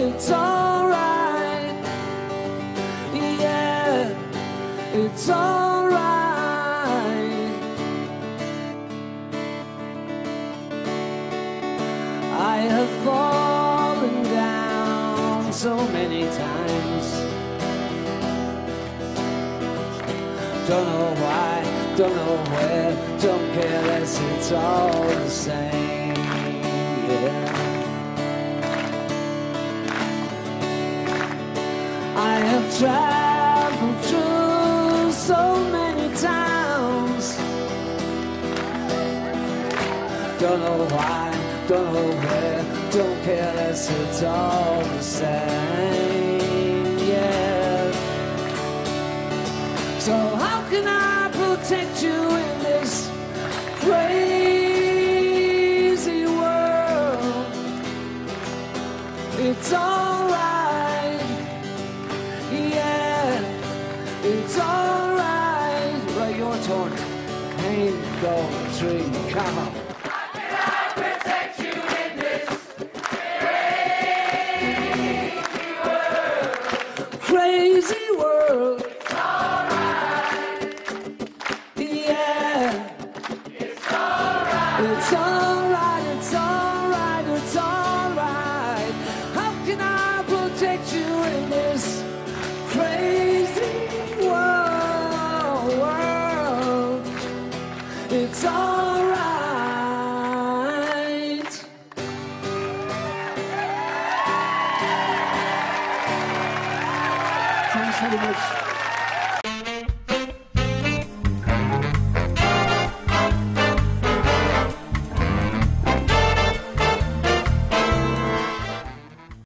It's alright. Yeah, it's alright. I have fallen down so many times. Don't know why, don't know where, don't care less, it's all the same. Yeah. Have traveled through so many towns. Don't know why, don't know where, don't care less, it's all the same, yeah. So how can I protect you in this crazy Right, your turn. Ain't go tree, come on. crazy world. It's alright. Yeah. It's alright. It's alright. It's alright. Thanks very much.